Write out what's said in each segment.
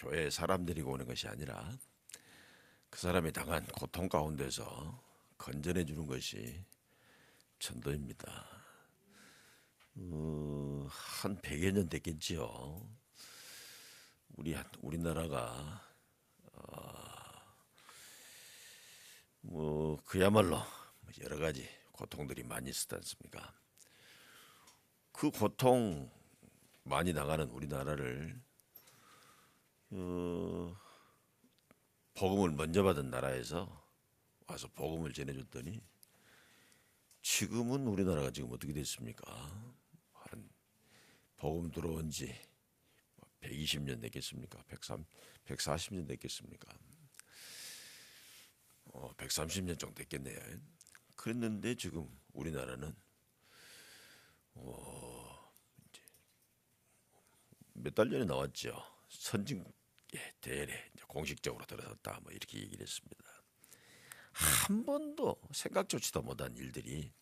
교회 사람 데리고 오는 것이 아니라 그 사람이 당한 고통 가운데서 건전해 주는 것이 전도입니다. 어, 한 100여 년 됐겠지요. 우리 우리나라가 어, 뭐 그야말로 여러 가지 고통들이 많이 있었지 않습니까? 그 고통 많이 나가는 우리나라를 어, 복음을 먼저 받은 나라에서 와서 복음을 전해줬더니 지금은 우리나라가 지금 어떻게 됐습니까? 한 복음 들어온 지 120년 됐겠습니까? 103, 140년 됐겠습니까? 어, 130년 정도 됐겠네요. 그랬는데 지금 우리나라는 어, 몇달 전에 나왔죠. 선진 대회에 공식적으로 들어섰다. 뭐 이렇게 얘기를 했습니다. 한 번도 생각조차도 못한 일들이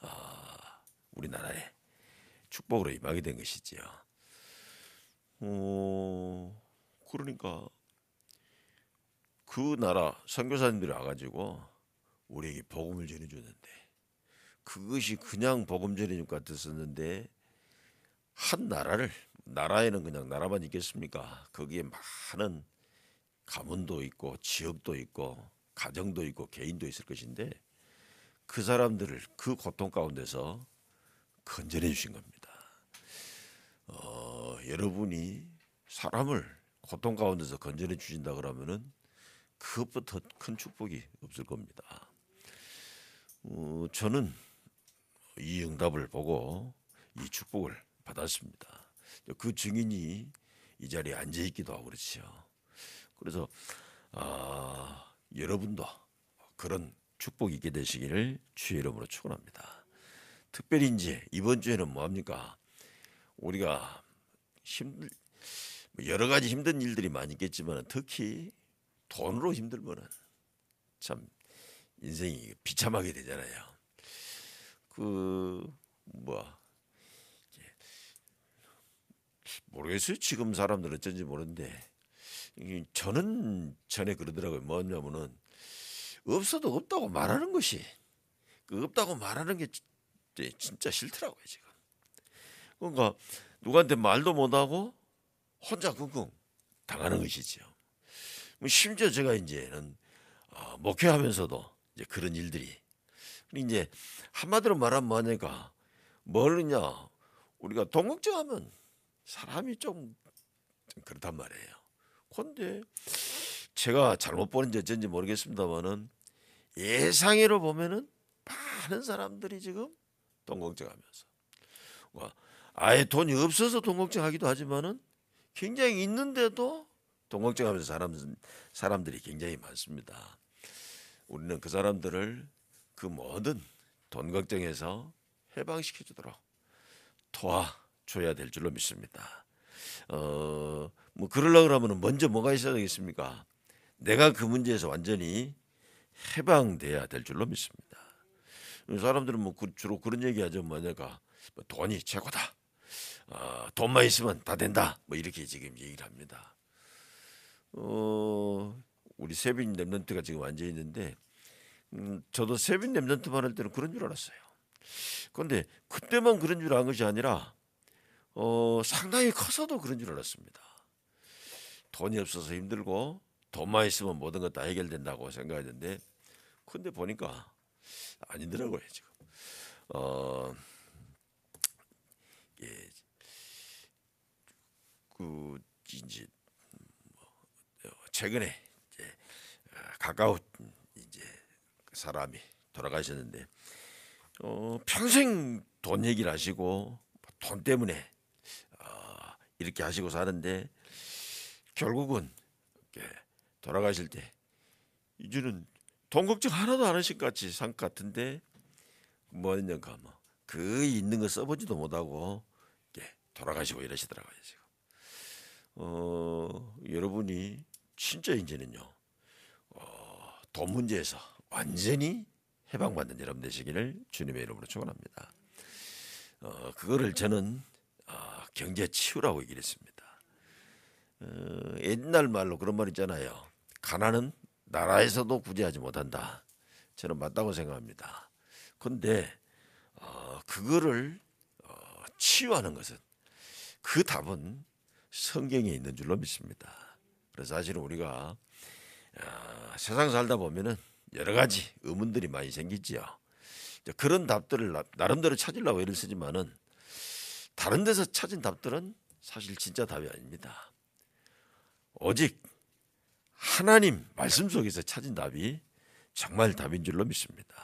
아, 우리나라에 축복으로 임하게 된 것이지요. 어, 그러니까 그 나라 선교사님들이 와가지고 우리에게 복음을 전해주는데 그것이 그냥 복음 전해줄 것 같았었는데 한 나라를 나라에는 그냥 나라만 있겠습니까? 거기에 많은 가문도 있고 지역도 있고 가정도 있고 개인도 있을 것인데 그 사람들을 그 고통 가운데서 건전해 주신 겁니다. 어, 여러분이 사람을 고통 가운데서 건전해 주신다 그러면은 그것부터 큰 축복이 없을 겁니다. 어, 저는 이 응답을 보고 이 축복을 받았습니다. 그 증인이 이 자리에 앉아 있기도 하고 그렇지요. 그래서 아, 여러분도 그런 축복이 있게 되시기를 주의 이름으로 축원합니다. 특별히 이제 이번 주에는 뭐 합니까? 우리가 힘들 뭐 여러 가지 힘든 일들이 많이 있겠지만 특히 돈으로 힘들면은 참 인생이 비참하게 되잖아요. 그 뭐야 모르겠어요. 지금 사람들은 어쩐지 모르는데 저는 전에 그러더라고요. 뭐냐면은 없어도 없다고 말하는 것이 그 없다고 말하는 게 진짜 싫더라고요 지금. 그러니까 누구한테 말도 못하고 혼자 끙끙 당하는 것이지요. 뭐 심지어 제가 이제는 어, 목회하면서도 이제 그런 일들이 이제 한마디로 말하면 뭐냐니까 뭐냐 우리가 돈 걱정하면 사람이 좀, 좀 그렇단 말이에요. 그런데 제가 잘못 보는 지 어쩐지 모르겠습니다만은 예상외로 보면은 많은 사람들이 지금 돈 걱정하면서 아예 돈이 없어서 돈 걱정하기도 하지만은 굉장히 있는데도 돈 걱정하면서 사람 사람들이 굉장히 많습니다. 우리는 그 사람들을 그 모든 돈 걱정에서 해방시켜 주도록 도와 줘야 될 줄로 믿습니다. 어, 뭐 그러려 그러면 먼저 뭐가 있어야 되겠습니까? 내가 그 문제에서 완전히 해방돼야 될 줄로 믿습니다. 사람들은 뭐그 주로 그런 얘기하죠. 뭐냐가 뭐 돈이 최고다. 어, 돈만 있으면 다 된다. 뭐 이렇게 지금 얘기를 합니다. 어, 우리 세빈 랩런트가 지금 앉아 있는데 음, 저도 세빈 랩런트만 할 때는 그런 줄 알았어요. 그런데 그때만 그런 줄안 것이 아니라 어, 상당히 커서도 그런 줄 알았습니다. 돈이 없어서 힘들고 돈만 있으면 모든 것 다 해결된다고 생각했는데 근데 보니까 아니더라고요 지금. 어, 예, 그 이제 뭐 최근에 이제 가까운 이제 사람이 돌아가셨는데 어, 평생 돈 얘기를 하시고 돈 때문에 어, 이렇게 하시고 사는데 결국은 돌아가실 때 이제는 돈 걱정 하나도 안 하실 것 같이 산 같은데 뭐였냐가 뭐 그 있는 거 써보지도 못하고 돌아가시고 이러시더라고요 지금. 어, 여러분이 진짜 이제는요 어, 돈 문제에서 완전히 해방받는 여러분 되시기를 주님의 이름으로 축원합니다. 어, 그거를 저는 어, 경제 치유라고 얘기했습니다. 어, 옛날 말로 그런 말 있잖아요. 가난은 나라에서도 구제하지 못한다. 저는 맞다고 생각합니다. 근데 어, 그거를 어, 치유하는 것은 그 답은 성경에 있는 줄로 믿습니다. 그래서 사실은 우리가 어, 세상 살다 보면은 여러 가지 의문들이 많이 생기지요. 그런 답들을 나- 나름대로 찾으려고 애를 쓰지만은 다른 데서 찾은 답들은 사실 진짜 답이 아닙니다. 오직 하나님 말씀 속에서 찾은 답이 정말 답인 줄로 믿습니다.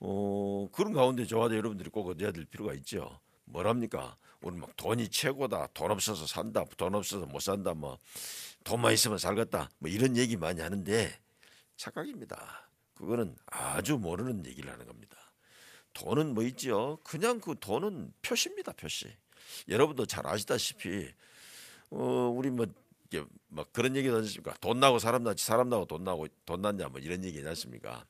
어, 그런 가운데 저와도 여러분들이 꼭 얻어야 될 필요가 있죠. 뭐랍니까? 우리 막 돈이 최고다. 돈 없어서 산다. 돈 없어서 못 산다. 뭐 돈만 있으면 살겠다. 뭐 이런 얘기 많이 하는데 착각입니다. 그거는 아주 모르는 얘기를 하는 겁니다. 돈은 뭐 있지요? 그냥 그 돈은 표시입니다, 표시. 여러분도 잘 아시다시피 어 우리 뭐 이게 막 그런 얘기 하지 않습니까? 돈 나고 사람 나지 사람 나고 돈 나고 돈 났냐 뭐 이런 얘기 하지 않습니까?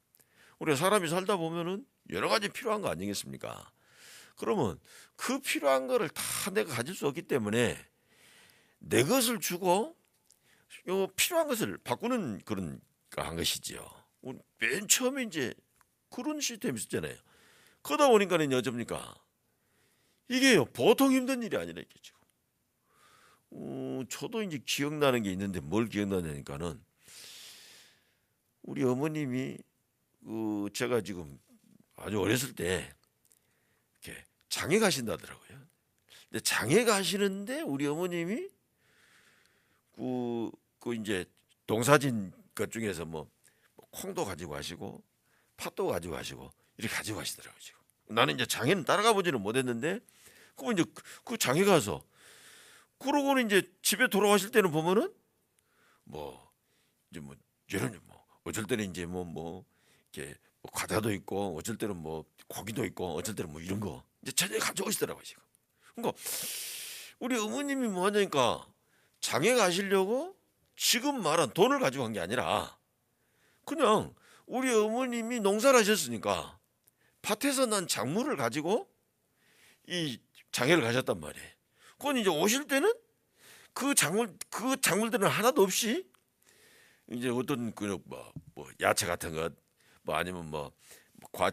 우리가 사람이 살다 보면은 여러 가지 필요한 거 아니겠습니까? 그러면 그 필요한 거를 다 내가 가질 수 없기 때문에 내 것을 주고 요 필요한 것을 바꾸는 그런 거한 것이지요. 우리 맨 처음에 이제 그런 시스템이 있었잖아요. 그러다 보니까는 어쩝니까? 이게요 보통 힘든 일이 아니라 이게 지금. 어, 저도 이제 기억나는 게 있는데 뭘 기억나냐니까는 우리 어머님이 그 제가 지금 아주 어렸을 때 이렇게 장에 가신다더라고요. 근데 장에 가시는데 우리 어머님이 그, 그 이제 농사진 것 중에서 뭐, 뭐 콩도 가지고 가시고 팥도 가지고 가시고 이렇게 가지고 가시더라고요. 지금. 나는 이제 장에는 따라가 보지는 못했는데 그럼 이제 그- 그 장에 가서 그러고는 이제 집에 돌아가실 때는 보면은 뭐 이제 뭐 이런 뭐 어쩔 때는 이제 뭐뭐 이렇게 뭐 과자도 있고 어쩔 때는 뭐 고기도 있고 어쩔 때는 뭐 이런 거 이제 전혀 가져오시더라고요 지금. 그러니까 우리 어머님이 뭐 하냐니까 장에 가시려고 지금 말한 돈을 가지고 간 게 아니라 그냥 우리 어머님이 농사를 하셨으니까 밭에서 난 작물을 가지고 이 장에를 가셨단 말이에요. 그건 이제 오실 때는 그 작물 그 작물들은 하나도 없이 이제 어떤 그뭐 뭐 야채 같은 것 뭐 아니면 뭐 과,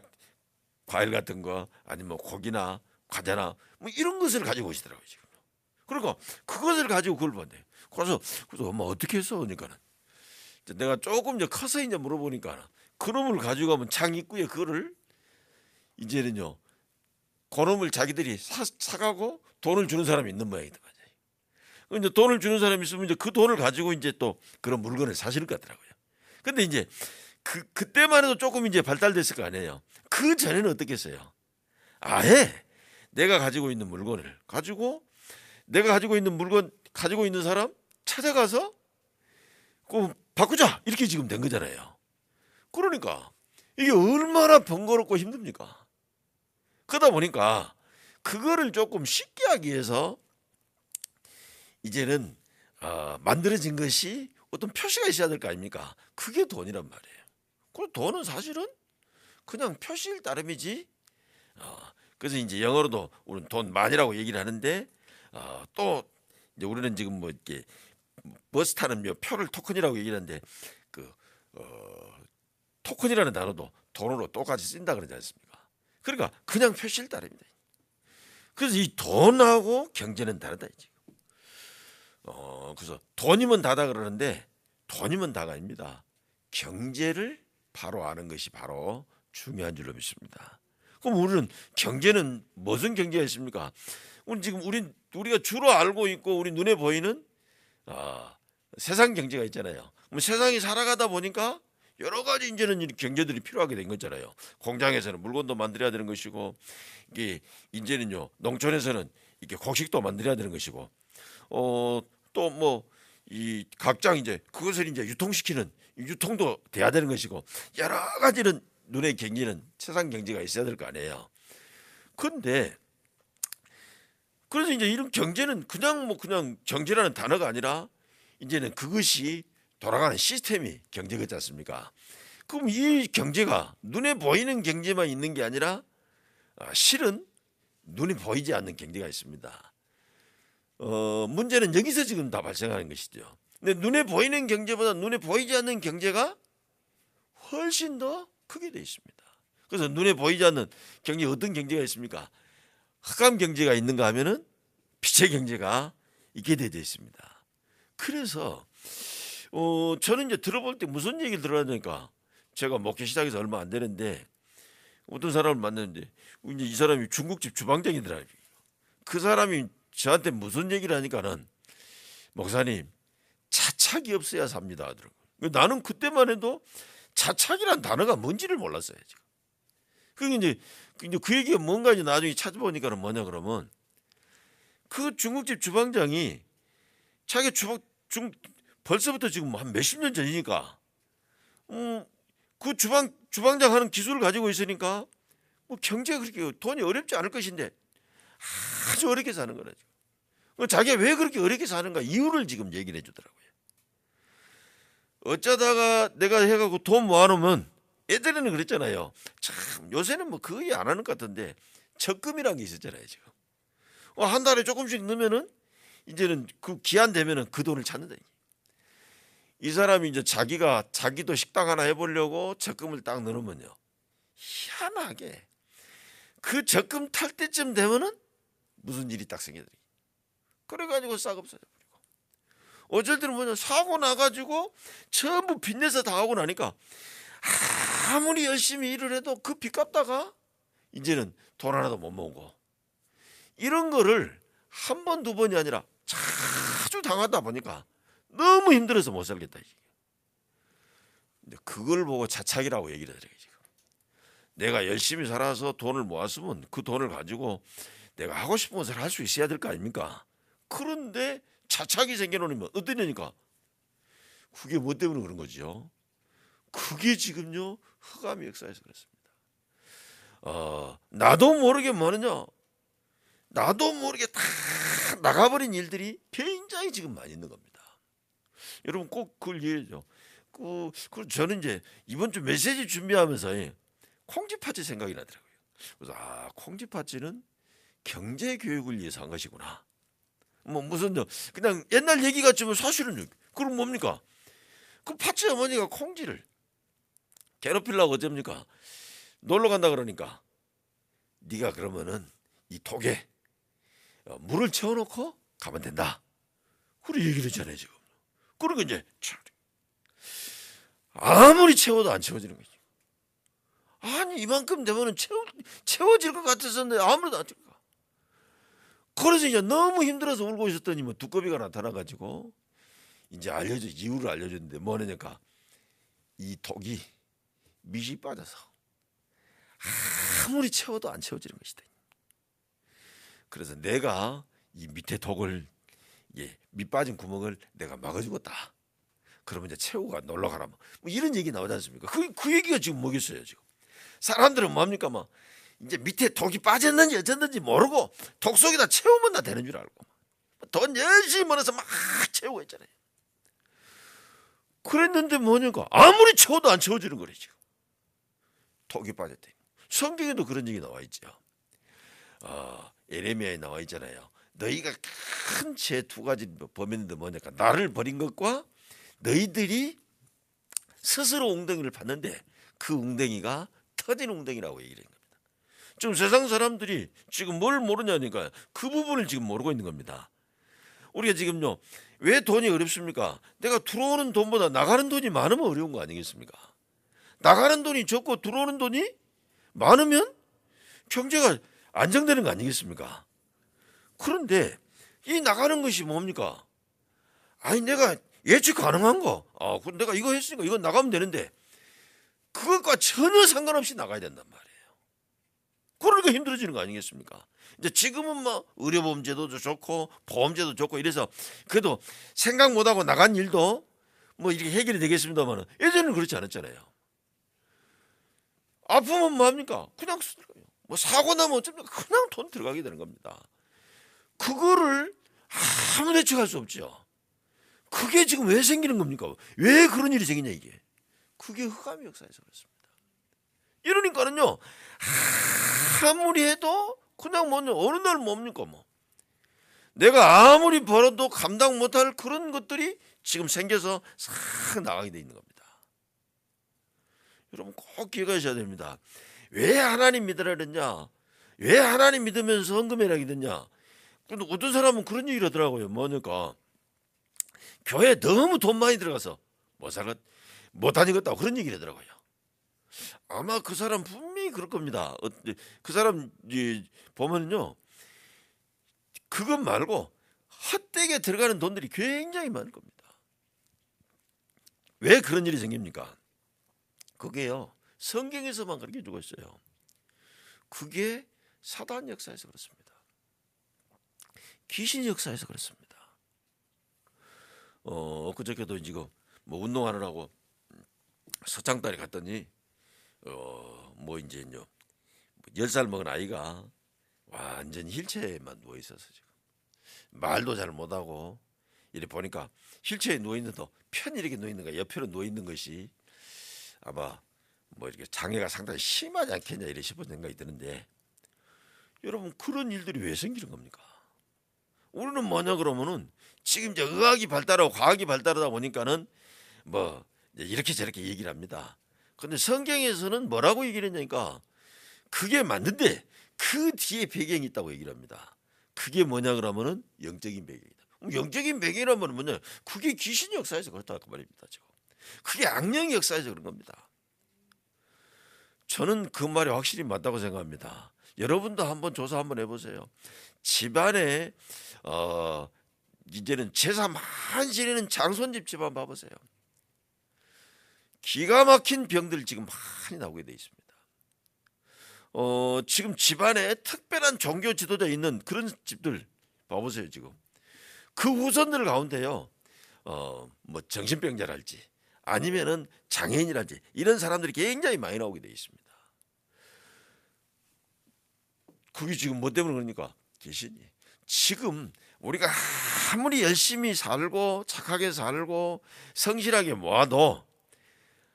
과일 같은 거 아니면 뭐 고기나 과자나 뭐 이런 것을 가지고 오시더라고요 지금. 그러니까 그것을 가지고 그걸 본대. 그래서 그래서 엄마 어떻게 했어? 그러니까는 내가 조금 이제 커서 이제 물어보니까 그놈을 가지고 가면 장 입구에 그거를 이제는요 그놈을 자기들이 사, 사가고 돈을 주는 사람이 있는 모양이더만. 이제 돈을 주는 사람이 있으면 이제 그 돈을 가지고 이제 또 그런 물건을 사실 것 같더라고요. 근데 이제 그 그때만 해도 조금 이제 발달됐을 거 아니에요. 그 전에는 어떻겠어요? 아예 내가 가지고 있는 물건을 가지고 내가 가지고 있는 물건 가지고 있는 사람 찾아가서 그 바꾸자 이렇게 지금 된 거잖아요. 그러니까 이게 얼마나 번거롭고 힘듭니까? 그러다 보니까 그거를 조금 쉽게 하기 위해서 이제는 어, 만들어진 것이 어떤 표시가 있어야 될 거 아닙니까? 그게 돈이란 말이에요. 그 돈은 사실은 그냥 표시일 따름이지. 어, 그래서 이제 영어로도 우리는 돈 많이라고 얘기를 하는데 어, 또 이제 우리는 지금 뭐 이렇게 버스 타는 뭐 표를 토큰이라고 얘기를 하는데 그 어, 토큰이라는 단어도 돈으로 똑같이 쓴다 그러지 않습니까? 그러니까 그냥 표시일 따름이다. 그래서 이 돈하고 경제는 다르다 이제. 어 그래서 돈이면 다다 그러는데 돈이면 다가 아닙니다. 경제를 바로 아는 것이 바로 중요한 줄로 믿습니다. 그럼 우리는 경제는 무슨 경제가 있습니까? 우리 지금 우리 우리가 주로 알고 있고 우리 눈에 보이는 아, 세상 경제가 있잖아요. 그럼 세상이 살아가다 보니까 여러 가지 이제는 이 경제들이 필요하게 된 거잖아요. 공장에서는 물건도 만들어야 되는 것이고 이게 이제는요 농촌에서는 이게 곡식도 만들어야 되는 것이고 어 또 뭐 이 각장 이제 그것을 이제 유통시키는 유통도 돼야 되는 것이고 여러 가지는 눈에 경기는 세상 경제가 있어야 될 거 아니에요. 근데 그래서 이제 이런 경제는 그냥 뭐 그냥 경제라는 단어가 아니라 이제는 그것이 돌아가는 시스템이 경제겠지 않습니까? 그럼 이 경제가 눈에 보이는 경제만 있는 게 아니라 아, 실은 눈에 보이지 않는 경제가 있습니다. 어, 문제는 여기서 지금 다 발생하는 것이죠. 근데 눈에 보이는 경제보다 눈에 보이지 않는 경제가 훨씬 더 크게 돼 있습니다. 그래서 눈에 보이지 않는 경제 어떤 경제가 있습니까? 흑암 경제가 있는가 하면은 빛의 경제가 있게 되어 있습니다. 그래서 어 저는 이제 들어볼 때 무슨 얘기를 들어야 되니까 제가 목회 시작해서 얼마 안 되는데 어떤 사람을 만났는데 이제 이 사람이 중국집 주방장이더라. 그 사람이 저한테 무슨 얘기를 하니까는 목사님 차착이 없어야 삽니다 하더라고. 나는 그때만 해도 차착이란 단어가 뭔지를 몰랐어요. 지금. 그 이제 그 얘기가 뭔가 이제 나중에 찾아보니까는 뭐냐 그러면 그 중국집 주방장이 자기 주방 중 벌써부터 지금 한 몇십 년 전이니까 음, 그 주방 주방장 하는 기술을 가지고 있으니까 뭐 경제가 그렇게 돈이 어렵지 않을 것인데 아주 어렵게 사는 거라죠. 자기가 왜 그렇게 어렵게 사는가 이유를 지금 얘기를 해주더라고요. 어쩌다가 내가 해가고 돈 모아놓으면 예전에는 그랬잖아요. 참 요새는 뭐 거의 안 하는 것 같은데 적금이란 게 있었잖아요 지금. 어, 한 달에 조금씩 넣으면은 이제는 그 기한 되면은 그 돈을 찾는다. 이 사람이 이제 자기가 자기도 식당 하나 해보려고 적금을 딱 넣으면요. 희한하게 그 적금 탈 때쯤 되면은 무슨 일이 딱 생겨들이. 그래가지고 싹 없어져버리고. 어쩔 때는 뭐냐 사고 나가지고 전부 빚내서 다 하고 나니까 아무리 열심히 일을 해도 그 빚 갚다가 이제는 돈 하나도 못 모으고 이런 거를 한 번 두 번이 아니라 자주 당하다 보니까 너무 힘들어서 못 살겠다. 근데 그걸 보고 자착이라고 얘기를 하더라고요. 지금. 내가 열심히 살아서 돈을 모았으면 그 돈을 가지고 내가 하고 싶은 것을 할 수 있어야 될 거 아닙니까? 그런데 자착이 생겨놓으면 어떠냐니까 그게 뭐 때문에 그런 거죠? 그게 지금요 흑암의 역사에서 그렇습니다. 어, 나도 모르게 뭐느냐 나도 모르게 다 나가버린 일들이 굉장히 지금 많이 있는 겁니다. 여러분 꼭 그걸 이해해죠. 그, 그 저는 이제 이번 주 메시지 준비하면서 콩쥐팥쥐 생각이 나더라고요. 그래서 아 콩쥐팥쥐는 경제 교육을 위해서 한 것이구나. 뭐 무슨 그냥 옛날 얘기 같지만 사실은 그럼 뭡니까? 그 팥쥐 어머니가 콩쥐를 괴롭히려고 어쩝니까? 놀러 간다 그러니까 네가 그러면은 이 독에 어, 물을 채워놓고 가면 된다. 그래 얘기를 했잖아요 지금. 그러니까 이제 아무리 채워도 안 채워지는 거지. 아니 이만큼 되면은 채워 채워질 것 같았었는데 아무래도 안 채워. 그래서 이제 너무 힘들어서 울고 있었더니 뭐 두꺼비가 나타나가지고 이제 알려줘 이유를 알려줬는데 뭐냐니까 이 독이 밑이 빠져서 아무리 채워도 안 채워지는 것이다. 그래서 내가 이 밑에 독을 예, 밑 빠진 구멍을 내가 막아주겠다. 그러면 이제 채우가 놀러 가라. 뭐 이런 얘기 나오지 않습니까? 그, 그 얘기가 지금 뭐겠어요, 지금. 사람들은 뭡니까, 뭐. 이제 밑에 독이 빠졌는지 어쨌는지 모르고 독 속에다 채우면 다 되는 줄 알고. 돈 열심히 벌어서 막 채우고 있잖아요. 그랬는데 뭐냐고. 아무리 채워도 안 채워지는 거래, 지금. 독이 빠졌대. 성경에도 그런 얘기 나와 있죠. 어, 에레미야에 나와 있잖아요. 너희가 큰 죄 두 가지 범했는데 뭐냐까 나를 버린 것과 너희들이 스스로 웅덩이를 봤는데 그 웅덩이가 터진 웅덩이라고 얘기를 한 겁니다. 지금 세상 사람들이 지금 뭘 모르냐니까 그 부분을 지금 모르고 있는 겁니다. 우리가 지금요 왜 돈이 어렵습니까? 내가 들어오는 돈보다 나가는 돈이 많으면 어려운 거 아니겠습니까? 나가는 돈이 적고 들어오는 돈이 많으면 경제가 안정되는 거 아니겠습니까? 그런데 이 나가는 것이 뭡니까? 아니 내가 예측 가능한 거. 아, 그럼 내가 이거 했으니까 이건 나가면 되는데 그것과 전혀 상관없이 나가야 된단 말이에요. 그러니까 힘들어지는 거 아니겠습니까? 이제 지금은 뭐 의료보험제도도 좋고 보험제도 좋고 이래서 그래도 생각 못하고 나간 일도 뭐 이렇게 해결이 되겠습니다만 예전에는 그렇지 않았잖아요. 아프면 뭐합니까? 그냥 쓰는 뭐 사고 나면 어쩝니까? 그냥 돈 들어가게 되는 겁니다. 그거를 아무 예측할 수 없죠. 그게 지금 왜 생기는 겁니까? 왜 그런 일이 생기냐 이게. 그게 흑암의 역사에서 그렇습니다. 이러니까는요 아무리 해도 그냥 뭐 어느 날 뭡니까 뭐 내가 아무리 벌어도 감당 못할 그런 것들이 지금 생겨서 싹 나가게 돼 있는 겁니다. 여러분 꼭 기억하셔야 됩니다. 왜 하나님 믿으라 그랬냐? 왜 하나님 믿으면서 헌금해라 그랬냐? 근데 어떤 사람은 그런 얘기를 하더라고요. 뭐니까 교회 너무 돈 많이 들어가서 못 살았 못 다니겠다고 그런 얘기를 하더라고요. 아마 그 사람 분명히 그럴 겁니다. 어, 그 사람 보면요. 그것 말고 헛되게 들어가는 돈들이 굉장히 많을 겁니다. 왜 그런 일이 생깁니까? 그게요. 성경에서만 그렇게 주고 있어요. 그게 사단 역사에서 그렇습니다. 귀신 역사에서 그렇습니다. 어, 그저께도 지금 뭐 운동하느라고 서창딸이 갔더니 어, 뭐 이제요. 10살 먹은 아이가 완전 힐체에만 누워 있어서 지금 말도 잘 못 하고 이래 보니까 힐체에 누워 있는도 편히 이렇게 누워 있는가 옆으로 누워 있는 것이 아마 뭐 이렇게 장애가 상당히 심하지 않겠냐 이래 싶은 생각이 드는데 여러분 그런 일들이 왜 생기는 겁니까? 우리는 뭐냐 그러면은 지금 이제 의학이 발달하고 과학이 발달하다 보니까는 뭐 이렇게 저렇게 얘기를 합니다. 근데 성경에서는 뭐라고 얘기를 했냐니까 그게 맞는데 그 뒤에 배경이 있다고 얘기를 합니다. 그게 뭐냐 그러면은 영적인 배경이다. 영적인 배경이라면 뭐냐? 그게 귀신 역사에서 그렇다 그 말입니다. 지금. 그게 악령 역사에서 그런 겁니다. 저는 그 말이 확실히 맞다고 생각합니다. 여러분도 한번 조사 한번 해보세요. 집안에 어 이제는 제사 많이 지내는 장손집 집안 봐보세요. 기가 막힌 병들 지금 많이 나오게 돼 있습니다. 어 지금 집안에 특별한 종교 지도자 있는 그런 집들 봐보세요 지금 그 후손들 가운데요 어 뭐 정신병자랄지 아니면은 장애인이라든지 이런 사람들이 굉장히 많이 나오게 돼 있습니다. 그게 지금 뭐 때문에 그러니까 귀신이 지금 우리가 아무리 열심히 살고 착하게 살고 성실하게 모아도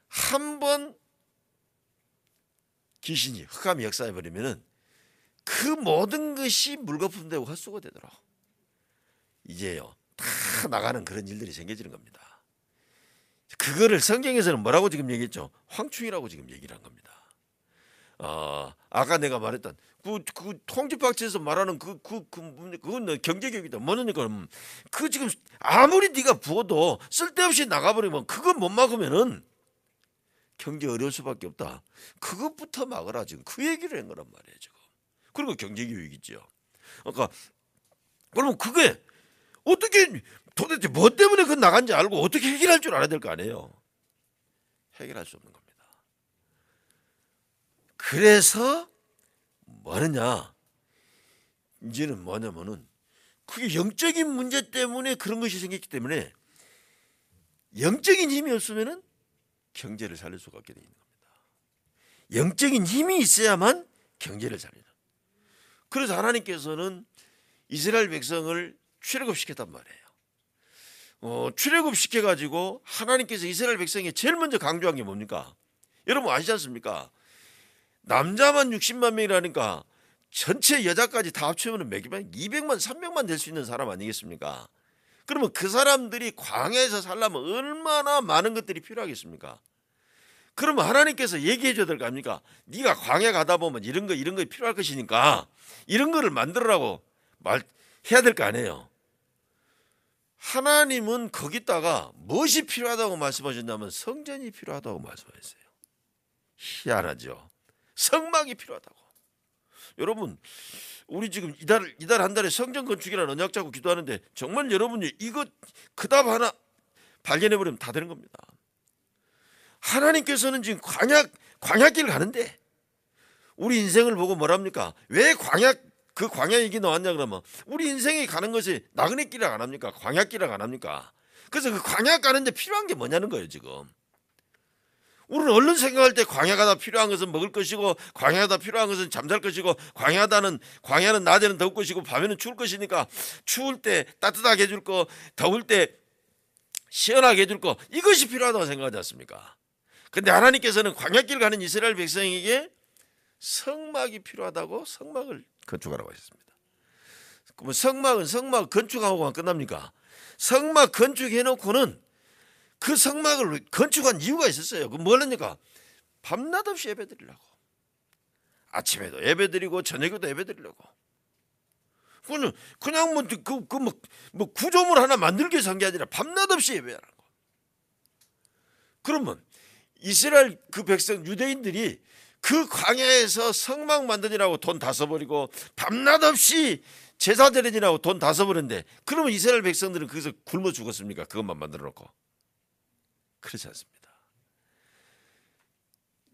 한 번 귀신이 흑암이 역사해 버리면은 그 모든 것이 물거품 되고 헛수고 되더라. 이제요 다 나가는 그런 일들이 생겨지는 겁니다. 그거를 성경에서는 뭐라고 지금 얘기했죠? 황충이라고 지금 얘기를 한 겁니다. 어, 아까 내가 말했던 그, 그 통지박치에서 말하는 그, 그, 그, 그건 경제교육이다. 뭐냐니까, 그 지금 아무리 네가 부어도 쓸데없이 나가버리면 그거 못 막으면은 경제 어려울 수밖에 없다. 그것부터 막으라 지금 그 얘기를 한 거란 말이에요 지금. 그리고 경제교육이죠. 그러니까 그러면 그게 어떻게 도대체 뭐 때문에 그 나간지 알고 어떻게 해결할 줄 알아야 될 거 아니에요. 해결할 수 없는 겁니다. 그래서 뭐하느냐 이제는 뭐냐면은 그게 영적인 문제 때문에 그런 것이 생겼기 때문에 영적인 힘이 없으면은 경제를 살릴 수가 없게 되는 겁니다. 영적인 힘이 있어야만 경제를 살리는. 그래서 하나님께서는 이스라엘 백성을 출애굽시켰단 말이에요. 어, 출애굽시켜 가지고 하나님께서 이스라엘 백성에 제일 먼저 강조한 게 뭡니까? 여러분 아시지 않습니까? 남자만 60만 명이라니까 전체 여자까지 다 합치면 몇 개만 200만 300만 될 수 있는 사람 아니겠습니까? 그러면 그 사람들이 광야에서 살려면 얼마나 많은 것들이 필요하겠습니까? 그러면 하나님께서 얘기해 줘야 될 거 아닙니까? 네가 광야 가다 보면 이런 거 이런 거 필요할 것이니까 이런 거를 만들어라고 말 해야 될 거 아니에요. 하나님은 거기다가 무엇이 필요하다고 말씀하셨냐면 성전이 필요하다고 말씀하셨어요. 희한하죠. 성막이 필요하다고. 여러분, 우리 지금 이달 이달 한 달에 성전 건축이라는 언약 잡고 기도하는데 정말 여러분이 이거 그답 하나 발견해 버리면 다 되는 겁니다. 하나님께서는 지금 광야 광야길 가는데 우리 인생을 보고 뭐랍니까? 왜 광야 그 광야 얘기 나왔냐 그러면 우리 인생이 가는 것이 나그네 길이라 안 합니까? 광야 길이라 안 합니까? 그래서 그 광야 가는데 필요한 게 뭐냐는 거예요 지금. 우리는 얼른 생각할 때 광야가 다 필요한 것은 먹을 것이고 광야가 다 필요한 것은 잠잘 것이고 광야다는 광야는 낮에는 더울 것이고 밤에는 추울 것이니까 추울 때 따뜻하게 해줄 거 더울 때 시원하게 해줄 거 이것이 필요하다고 생각하지 않습니까? 근데 하나님께서는 광야길 가는 이스라엘 백성에게 성막이 필요하다고 성막을 건축하라고 하셨습니다. 그러면 성막은 성막 건축하고만 끝납니까? 성막 건축해놓고는 그 성막을 건축한 이유가 있었어요. 그 뭐냐니까 밤낮 없이 예배 드리려고. 아침에도 예배 드리고 저녁에도 예배 드리려고. 그는 그냥 뭐그그뭐 뭐 구조물 하나 만들기 위해서 한 게 아니라 밤낮 없이 예배하는 거. 그러면 이스라엘 그 백성 유대인들이 그 광야에서 성막 만드느라고 돈 다 써버리고 밤낮 없이 제사 드리느라고 돈 다 써버렸는데 그러면 이스라엘 백성들은 거기서 굶어 죽었습니까? 그것만 만들어 놓고 그렇지 않습니다.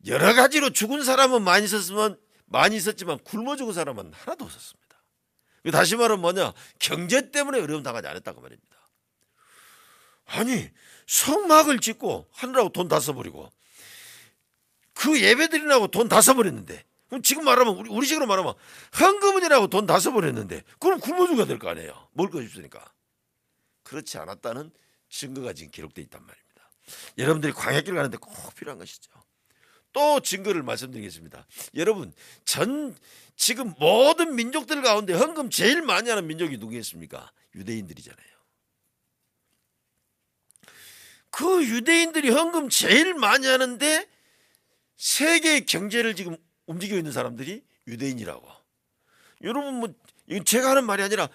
여러 가지로 죽은 사람은 많이 있었으면 많이 있었지만 굶어 죽은 사람은 하나도 없었습니다. 다시 말하면 뭐냐 경제 때문에 어려움 당하지 않았다고 말입니다. 아니 성막을 짓고 하느라고 돈 다 써버리고 그 예배드리라고 돈 다 써버렸는데 그럼 지금 말하면 우리 우리 식으로 말하면 헌금은이라고 돈 다 써버렸는데 그럼 굶어 죽어야 될 거 아니에요. 먹을 거 없으니까 그렇지 않았다는 증거가 지금 기록되어 있단 말입니다. 여러분들이 광야길 가는데 꼭 필요한 것이죠. 또 증거를 말씀드리겠습니다. 여러분 전 지금 모든 민족들 가운데 헌금 제일 많이 하는 민족이 누구겠습니까? 유대인들이잖아요. 그 유대인들이 헌금 제일 많이 하는데 세계의 경제를 지금 움직이고 있는 사람들이 유대인이라고. 여러분 뭐 이건 제가 하는 말이 아니라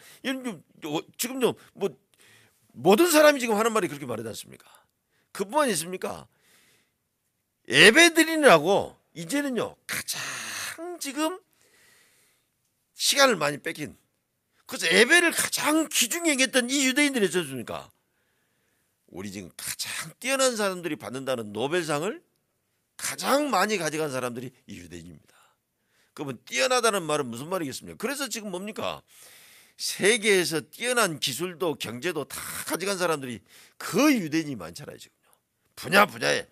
지금 뭐 모든 사람이 지금 하는 말이 그렇게 말하지 않습니까? 그뿐만 있습니까? 예배 드리느라고 이제는요 가장 지금 시간을 많이 뺏긴 그래서 예배를 가장 귀중히 여겼던 이 유대인들이 어쩌습니까? 우리 지금 가장 뛰어난 사람들이 받는다는 노벨상을 가장 많이 가져간 사람들이 이 유대인입니다. 그러면 뛰어나다는 말은 무슨 말이겠습니까? 그래서 지금 뭡니까? 세계에서 뛰어난 기술도 경제도 다 가져간 사람들이 그 유대인이 많잖아요 지금요. 분야 분야에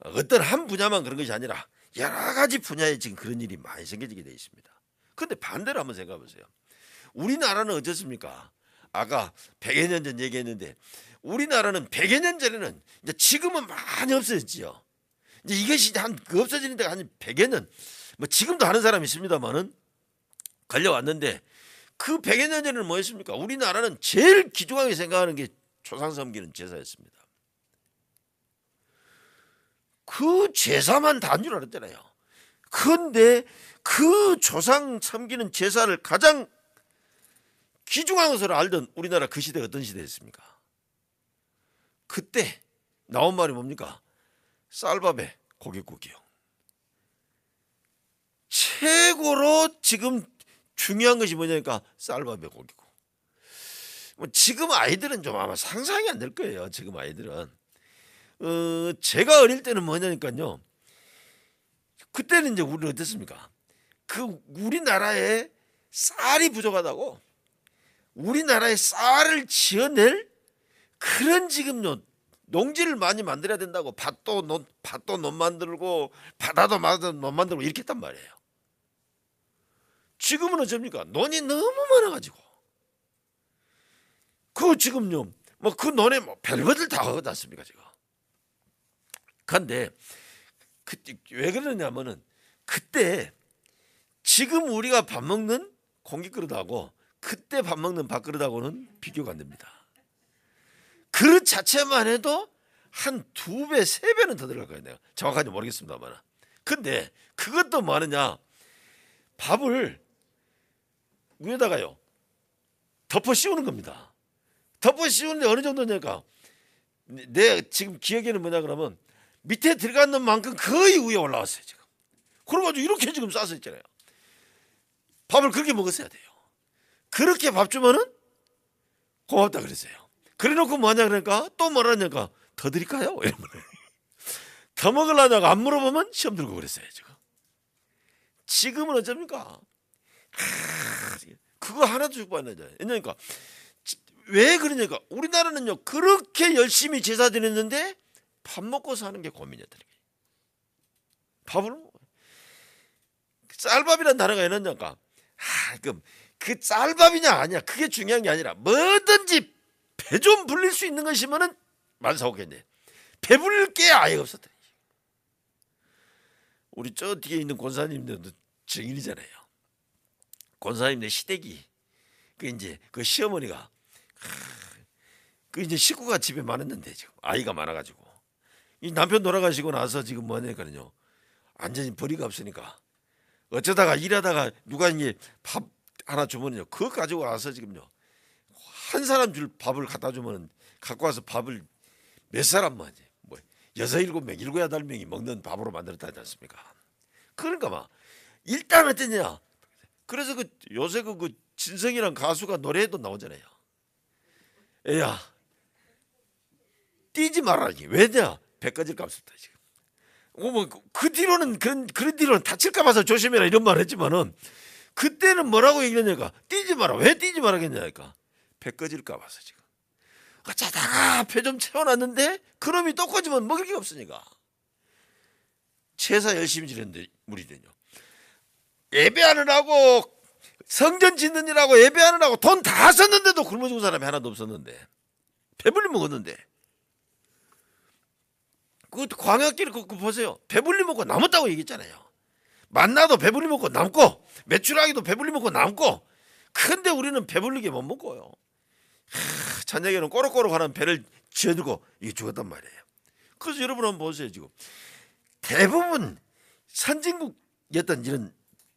어떤 한 분야만 그런 것이 아니라 여러 가지 분야에 지금 그런 일이 많이 생겨지게 되어 있습니다. 그런데 반대로 한번 생각해 보세요. 우리나라는 어떻습니까? 아까 100여 년 전 얘기했는데 우리나라는 100여 년 전에는 이제 지금은 많이 없어졌지요. 이제 이것이 한그 없어지는 데가 한 100여 년, 뭐 지금도 하는 사람이 있습니다만은 걸려왔는데 그 100여 년 전에는 뭐였습니까? 우리나라는 제일 귀중하게 생각하는 게 조상 섬기는 제사였습니다. 그 제사만 다한줄 알았잖아요. 그런데 그 조상 섬기는 제사를 가장 귀중한 것으로 알던 우리나라 그 시대 어떤 시대였습니까? 그때 나온 말이 뭡니까? 쌀밥에 고깃국이요. 최고로 지금 중요한 것이 뭐냐니까 쌀밥에 고기고. 뭐 지금 아이들은 좀 아마 상상이 안 될 거예요. 지금 아이들은. 어, 제가 어릴 때는 뭐냐니까요. 그때는 이제 우리는 어땠습니까? 그 우리나라에 쌀이 부족하다고 우리나라에 쌀을 지어낼 그런 지금요 농지를 많이 만들어야 된다고 밭도 논 밭도 논 만들고 바다도 논 만들고 이렇게 했단 말이에요. 지금은 어쩝니까? 논이 너무 많아가지고 그 지금요 뭐 그 논에 뭐 별것을 다 하지 않습니까 지금? 근데 그때 왜 그러냐면은 그때 지금 우리가 밥 먹는 공기그릇하고 그때 밥 먹는 밥그릇하고는 비교가 안 됩니다. 그릇 자체만 해도 한 두 배, 세 배는 더 들어갈 거예요. 정확하게 모르겠습니다만. 근데 그것도 뭐 하느냐? 밥을 위에다가요. 덮어 씌우는 겁니다. 덮어 씌우는데 어느 정도냐니까 내 지금 기억에는 뭐냐 그러면 밑에 들어가는 만큼 거의 위에 올라왔어요 지금. 그래가지고 이렇게 지금 싸서 있잖아요. 밥을 그렇게 먹었어야 돼요. 그렇게 밥 주면은 고맙다 그랬어요. 그래놓고 뭐냐 그러니까 또 뭐라냐니까 더 드릴까요? 이러면 더 먹으려냐고 안 물어보면 시험 들고 그랬어요 지금. 지금은 어쩝니까? 그거 하나도 주고 안 하잖아요. 왜냐니까 왜 그러냐니까 우리나라는요 그렇게 열심히 제사 드렸는데 밥 먹고 사는 게 게. 밥을 쌀밥이라는 단어가 있느냐까. 아, 그럼 그 쌀밥이냐 아니야 그게 중요한 게 아니라 뭐든지 배 좀 불릴 수 있는 것이면은 만사오겠네. 배불릴 게 아예 없었다. 우리 저 뒤에 있는 권사님들도 증인이잖아요. 권사님네 시댁이 그 이제 그 시어머니가 그 이제 식구가 집에 많았는데 지금 아이가 많아가지고 이 남편 돌아가시고 나서 지금 뭐냐니까요. 완전히 벌이가 없으니까. 어쩌다가 일하다가 누가 이제 밥 하나 주면요. 그거 가지고 와서 지금요. 한 사람 줄 밥을 갖다 주면 갖고 와서 밥을 몇 사람만 뭐 여섯 일곱 명 일곱 여덟 명이 먹는 밥으로 만들었다지 않습니까? 그러니까 막 일단 어땠냐 그래서 그 요새 그, 그 진성이란 가수가 노래도 나오잖아요. 야 뛰지 말아야지 왜냐 배까지 값습니다 지금. 뭐그 그 뒤로는 그런 그런 뒤로는 다칠까 봐서 조심해라 이런 말 했지만은 그때는 뭐라고 얘기했냐니까 뛰지 마라. 왜 뛰지 말아겠냐니까. 배 꺼질까 봐서 지금. 어쩌다가 배 좀 채워놨는데 그놈이 또 꺼지면 먹을 게 없으니까. 제사 열심히 지냈는데 물이 되냐 예배하느라고 성전 짓느니라고 예배하느라고 돈 다 썼는데도 굶어 죽은 사람이 하나도 없었는데 배불리 먹었는데 그 광야길 그, 그 보세요. 배불리 먹고 남았다고 얘기했잖아요. 만나도 배불리 먹고 남고 매출하기도 배불리 먹고 남고 근데 우리는 배불리게 못 하, 저녁에는 꼬록꼬록하는 배를 지어주고 이게 죽었단 말이에요. 그래서 여러분 한번 보세요 지금. 대부분 선진국이었던 이런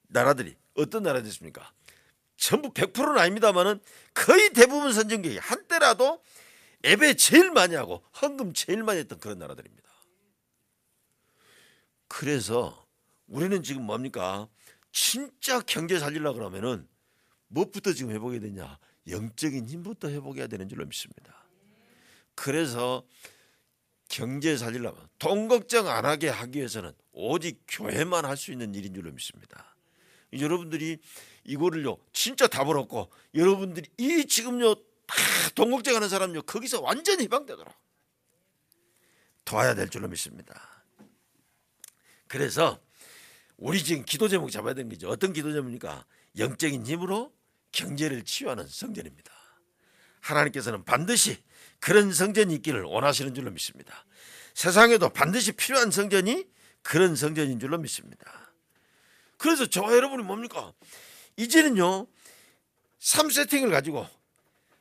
나라들이 어떤 나라였습니까? 전부 100%는 아닙니다만은 거의 대부분 선진국이 한때라도 예배 제일 많이 하고 헌금 제일 많이 했던 그런 나라들입니다. 그래서 우리는 지금 뭡니까? 진짜 경제 살리려 그러면은 무엇부터 지금 회복해야 되냐? 영적인 힘부터 회복해야 되는 줄로 믿습니다. 그래서 경제 살리려면 돈 걱정 안 하게 하기 위해서는 오직 교회만 할 수 있는 일인 줄로 믿습니다. 여러분들이 이거를요 진짜 답을 얻고 여러분들이 이 지금요 돈 걱정하는 사람요 거기서 완전히 해방되도록 도와야 될 줄로 믿습니다. 그래서 우리 지금 기도 제목 잡아야 되는 거죠. 어떤 기도 제목입니까? 영적인 힘으로 경제를 치유하는 성전입니다. 하나님께서는 반드시 그런 성전이 있기를 원하시는 줄로 믿습니다. 세상에도 반드시 필요한 성전이 그런 성전인 줄로 믿습니다. 그래서 저와 여러분이 뭡니까? 이제는요 3세팅을 가지고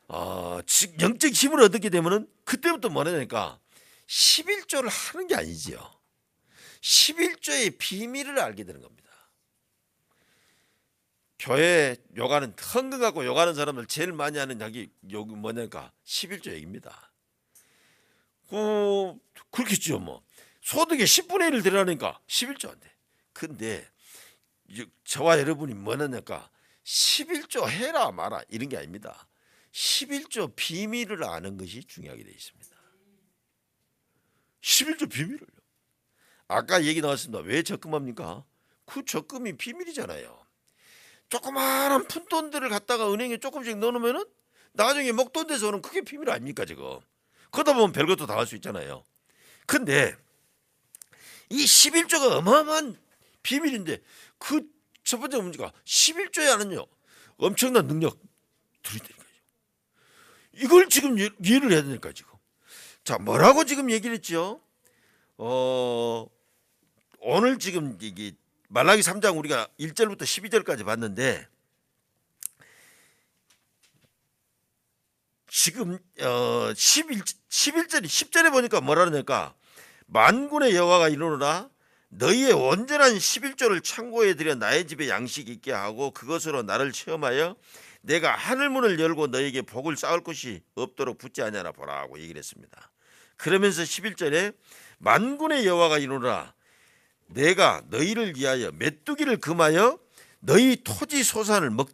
어, 영적 힘을 얻게 되면은 그때부터 뭐냐 되니까 11조를 하는 게 아니지요. 11조의 비밀을 알게 되는 겁니다. 교회 요가는 헌금하고 요가하는 사람들 제일 많이 하는 약이 여기 뭐냐니까 11조 얘기입니다. 그 그렇겠죠 뭐 소득의 10분의 1을 들어가니까 11조 안 돼. 근데 저와 여러분이 뭐냐니까 11조 해라 마라 이런 게 아닙니다. 11조 비밀을 아는 것이 중요하게 되어 있습니다. 11조 비밀을요. 아까 얘기 나왔습니다. 왜 적금합니까? 그 적금이 비밀이잖아요. 조그마한 푼돈들을 갖다가 은행에 조금씩 넣어놓으면은 나중에 목돈 돼서 오는 그게 비밀 아닙니까 지금? 그러다 보면 별것도 다 할 수 있잖아요. 근데 이 11조가 어마어마한 비밀인데 그 첫 번째 문제가 11조에 하는요 엄청난 능력 들이대니까요. 이걸 지금 이해를 해야 되니까 지금. 자 뭐라고 지금 얘기를 했죠? 어 오늘 지금 이게 말라기 3장 우리가 1절부터 12절까지 봤는데 지금 어 11, 11절이 10절에 보니까 뭐라 그러니까 만군의 여호와가 이르노라 너희의 온전한 11조를 창고에 들여 나의 집에 양식 있게 하고 그것으로 나를 체험하여 내가 하늘 문을 열고 너에게 복을 쌓을 것이 없도록 붙지 않냐나 보라고 얘기를 했습니다. 그러면서 11절에 만군의 여호와가 이르노라 내가 너희를 위하여 메뚜기를 금하여 너희 토지 소산을 먹,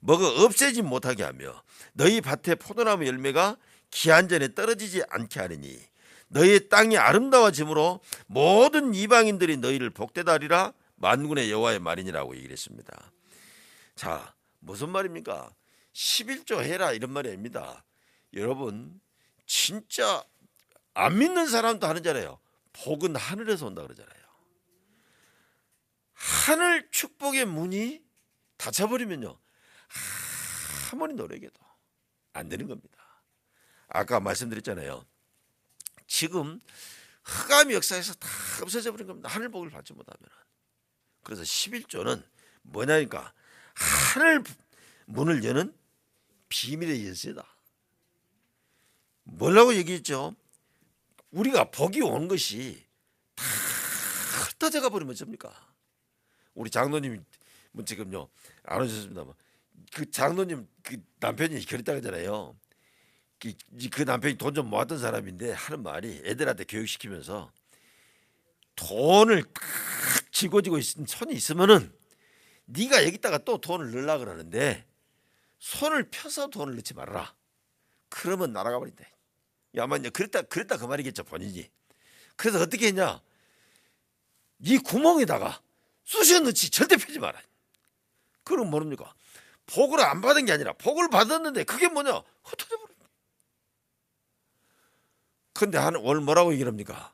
먹어 없애지 못하게 하며 너희 밭에 포도나무 열매가 기한 전에 떨어지지 않게 하리니 너희 땅이 아름다워짐으로 모든 이방인들이 너희를 복되다리라 만군의 여호와의 말이니라고 얘기를 했습니다. 자, 무슨 말입니까? 11조 해라 이런 말이 아닙니다. 여러분 진짜 안 믿는 사람도 하는잖아요. 복은 하늘에서 온다 그러잖아요. 하늘 축복의 문이 닫혀버리면요 아무리 노력해도 안 되는 겁니다. 아까 말씀드렸잖아요. 지금 흑암 역사에서 다 없어져 버린 겁니다. 하늘 복을 받지 못하면. 그래서 11조는 뭐냐니까 하늘 문을 여는 비밀의 열쇠다. 뭐라고 얘기했죠? 우리가 복이 온 것이 다 흩어져가 버리면 어쩝니까? 우리 장로님 뭐 지금요 안 오셨습니다만 그 장로님 그 남편이 그랬다 그러잖아요. 그, 그 남편이 돈 좀 모았던 사람인데 하는 말이 애들한테 교육시키면서 돈을 딱 쥐고 지고 있는 손이 있으면은 네가 여기다가 또 돈을 넣으려 그러는데 손을 펴서 돈을 넣지 말아라. 그러면 날아가 버린다. 야만 이제 그랬다 그랬다 그 말이겠죠 본인이. 그래서 어떻게 했냐? 이 구멍에다가 쑤셔 넣지 절대 펴지 마라. 그럼 모릅니까? 복을 안 받은 게 아니라 복을 받았는데 그게 뭐냐? 흩어져 버린다. 근데 한 오늘 뭐라고 얘기를 합니까?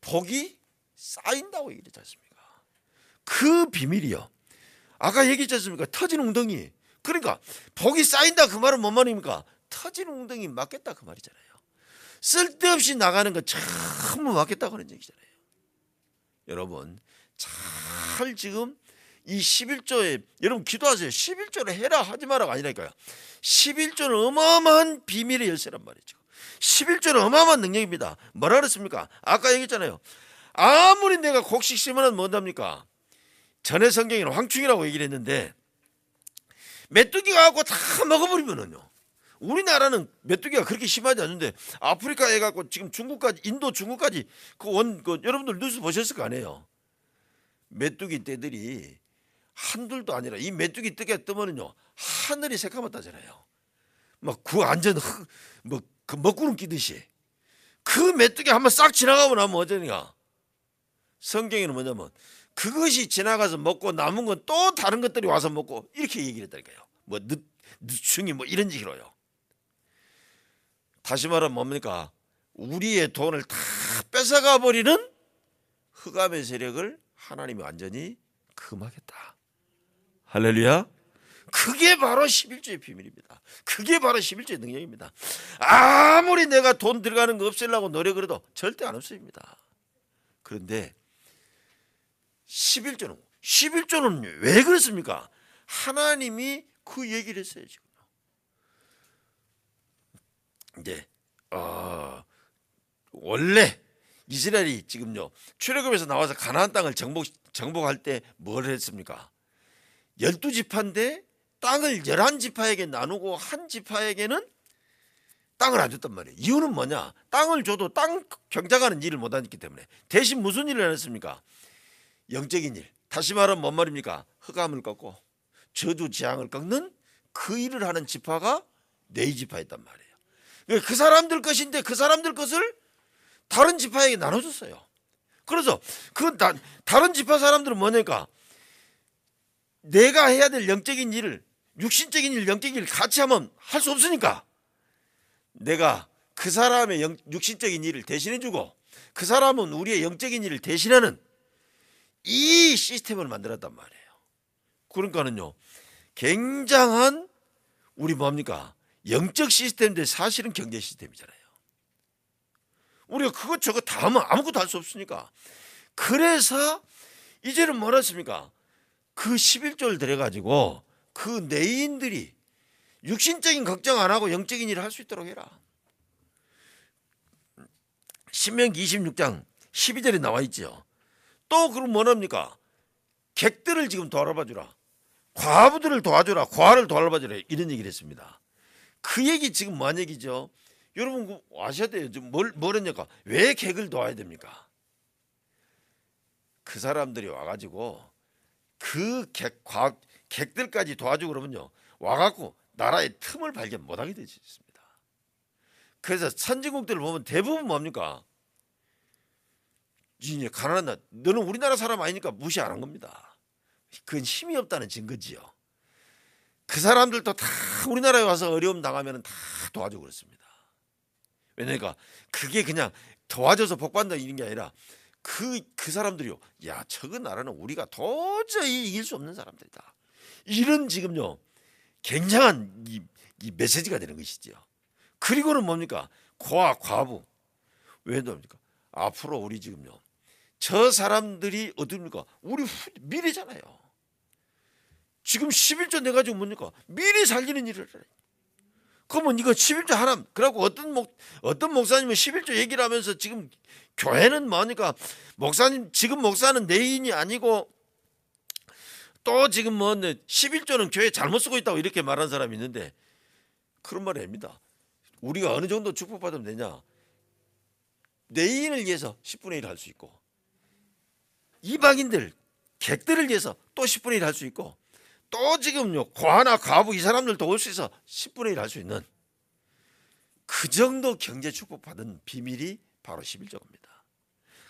복이 쌓인다고 얘기했지 않습니까? 그 비밀이요. 아까 얘기했지 않습니까? 터진 웅덩이. 그러니까 복이 쌓인다 그 말은 뭔 말입니까? 터진 웅덩이 맞겠다 그 말이잖아요. 쓸데없이 나가는 거 전부 맞겠다 그런 얘기잖아요. 여러분 잘 지금 이 11조에 여러분 기도하세요. 11조를 해라 하지 마라가 아니라니까요. 11조는 어마어마한 비밀의 열쇠란 말이죠. 11조는 어마어마한 능력입니다. 뭐라 그랬습니까? 아까 얘기했잖아요. 아무리 내가 곡식 심으면 뭔답니까? 전에 성경에는 황충이라고 얘기를 했는데 메뚜기가 갖고 다 먹어버리면은요. 우리나라는 메뚜기가 그렇게 심하지 않는데 아프리카에 갖고 지금 중국까지 인도 중국까지 그 원 그 여러분들 뉴스 보셨을 거 아니에요. 메뚜기 떼들이 한둘도 아니라 이 메뚜기 떼가 뜨면은요 하늘이 새까맣다잖아요. 막그 완전 뭐그 먹구름 끼듯이 그 메뚜기 한번 싹 지나가고 나면 어쩌니까 성경에는 뭐냐면 그것이 지나가서 먹고 남은 건 또 다른 것들이 와서 먹고 이렇게 얘기를 했다니까요. 뭐 늦, 늦충이 뭐 이런 식으로요. 다시 말하면 뭡니까? 우리의 돈을 다 뺏어가 버리는 흑암의 세력을 하나님이 완전히 금하겠다. 할렐루야. 그게 바로 11조의 비밀입니다. 그게 바로 11조의 능력입니다. 아무리 내가 돈 들어가는 거 없애려고 노력을 해도 절대 안 없습니다. 그런데 11조는 11조는 왜 그렇습니까? 하나님이 그 얘기를 했어요 지금. 이제 어, 원래 이스라엘이 지금요 출애굽에서 나와서 가나안 땅을 정복 정복할 때 뭘 했습니까? 열두 지파인데 땅을 열한 지파에게 나누고 한 지파에게는 땅을 안 줬단 말이에요. 이유는 뭐냐? 땅을 줘도 땅 경작하는 일을 못 하기 때문에 대신 무슨 일을 했습니까? 영적인 일. 다시 말하면 뭔 말입니까? 흑암을 꺾고 저주 재앙을 꺾는 그 일을 하는 지파가 네 지파였단 말이에요. 그 사람들 것인데 그 사람들 것을 다른 지파에게 나눠줬어요. 그래서 그 다, 다른 지파 사람들은 뭐냐니까 내가 해야 될 영적인 일을 육신적인 일, 영적인 일 같이 하면 할 수 없으니까 내가 그 사람의 영, 육신적인 일을 대신해주고 그 사람은 우리의 영적인 일을 대신하는 이 시스템을 만들었단 말이에요. 그러니까는요, 굉장한 우리 뭡니까 영적 시스템인데 사실은 경제 시스템이잖아요. 우리가 그것 저것 다 하면 아무것도 할 수 없으니까. 그래서 이제는 뭐라 했습니까? 그 11조를 들여가지고 그 내인들이 육신적인 걱정 안 하고 영적인 일을 할 수 있도록 해라. 신명기 26장 12절에 나와 있죠. 또 그럼 뭐랍니까? 객들을 지금 도와봐 주라. 과부들을 도와주라. 과를 도와봐 주라. 이런 얘기를 했습니다. 그 얘기 지금 뭐한 얘기죠? 여러분 그 아셔야 돼요. 뭘, 뭘 했냐까? 왜 객을 도와야 됩니까? 그 사람들이 와가지고 그 객, 과, 객들까지 도와주고 그러면요. 와갖고 나라의 틈을 발견 못하게 되지 있습니다. 그래서 선진국들을 보면 대부분 뭡니까? 이제 가난한 나 너는 우리나라 사람 아니니까 무시 안 한 겁니다. 그건 힘이 없다는 증거지요. 그 사람들도 다 우리나라에 와서 어려움 당하면 다 도와주고 그렇습니다. 왜냐니까 그게 그냥 도와줘서 복 받는다 이런 게 아니라 그, 그 사람들이요. 야, 저거 나라는 우리가 도저히 이길 수 없는 사람들이다. 이런 지금요. 굉장한 이, 이 메시지가 되는 것이죠. 그리고는 뭡니까? 고아, 과부. 왜 그럽니까? 앞으로 우리 지금요. 저 사람들이 어떻습니까? 우리 미래잖아요. 지금 11조 내가지고 뭡니까? 미래 살리는 일을 해. 그러면 이거 11조 하나 그래갖고 어떤 목 어떤 목사님은 11조 얘기를 하면서 지금 교회는 뭐니까 목사님 지금 목사는 내인이 아니고 또 지금 뭐 11조는 교회 잘못 쓰고 있다고 이렇게 말하는 사람이 있는데 그런 말 합니다. 우리가 어느 정도 축복받으면 되냐? 내인을 위해서 10분의 1 할 수 있고 이방인들 객들을 위해서 또 10분의 1 할 수 있고 또 지금요 과나 과부 이 사람들도 올수 있어 10분의 1 할 수 있는 그 정도 경제 축복받은 비밀이 바로 11조입니다.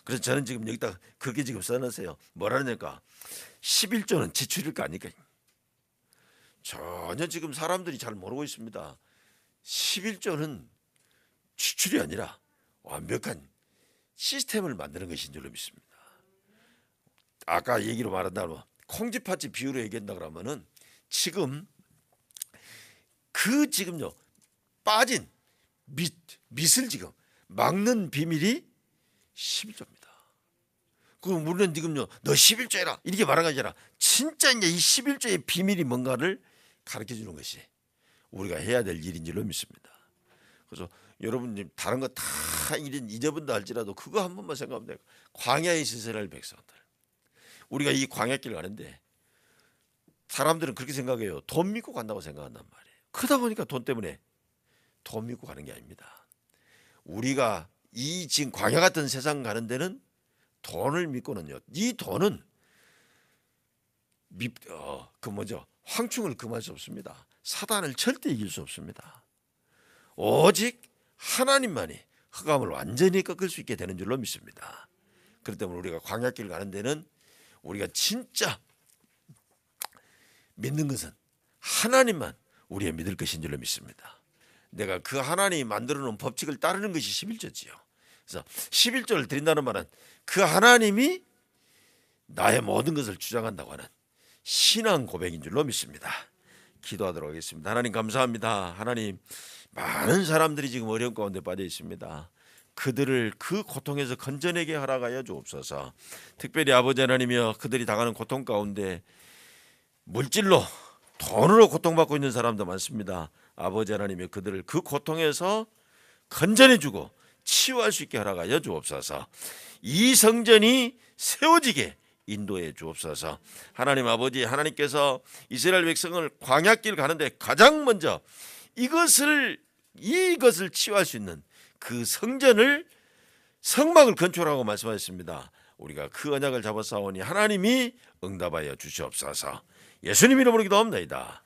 그래서 저는 지금 여기다 그렇게 지금 써놨어요. 뭐라니까 11조는 지출일 거 아니까 전혀 지금 사람들이 잘 모르고 있습니다. 11조는 지출이 아니라 완벽한 시스템을 만드는 것인 줄로 믿습니다. 아까 얘기로 말한다면 콩쥐팥쥐 비유로 얘기한다 그러면은 지금 그 지금요 빠진 밑 밑을 지금 막는 비밀이 11조입니다. 그럼 우리는 지금요 너 11조 해라 이렇게 말한 게 아니라 진짜 이제 이 11조의 비밀이 뭔가를 가르쳐 주는 것이 우리가 해야 될 일인 줄로 믿습니다. 그래서 여러분 다른 거다 이런 잊어본다 할지라도 그거 한 번만 생각하면 돼요. 광야에 있으라 백성들. 우리가 이 광야길 가는데 사람들은 그렇게 생각해요. 돈 믿고 간다고 생각한단 말이에요. 그러다 보니까 돈 때문에 돈 믿고 가는 게 아닙니다. 우리가 이 지금 광야 같은 세상 가는 데는 돈을 믿고는요. 이 돈은 밉, 어, 그 뭐죠? 황충을 금할 수 없습니다. 사단을 절대 이길 수 없습니다. 오직 하나님만이 흑암을 완전히 꺾을 수 있게 되는 줄로 믿습니다. 그렇기 때문에 우리가 광야길 가는 데는 우리가 진짜 믿는 것은 하나님만 우리의 믿을 것인 줄로 믿습니다. 내가 그 하나님이 만들어 놓은 법칙을 따르는 것이 11조지요. 그래서 11조를 드린다는 말은 그 하나님이 나의 모든 것을 주장한다고 하는 신앙 고백인 줄로 믿습니다. 기도하도록 하겠습니다. 하나님 감사합니다. 하나님 많은 사람들이 지금 어려운 가운데 빠져 있습니다. 그들을 그 고통에서 건져내게 하라가여 주옵소서. 특별히 아버지 하나님이여 그들이 당하는 고통 가운데 물질로 돈으로 고통받고 있는 사람도 많습니다. 아버지 하나님이 그들을 그 고통에서 건져내주고 치유할 수 있게 하라가여 주옵소서. 이 성전이 세워지게 인도해 주옵소서. 하나님 아버지 하나님께서 이스라엘 백성을 광야길 가는데 가장 먼저 이것을 이것을 치유할 수 있는 그 성전을 성막을 건축하라고 말씀하셨습니다. 우리가 그 언약을 싸우니 하나님이 응답하여 주시옵소서. 예수님 이름으로 기도합니다.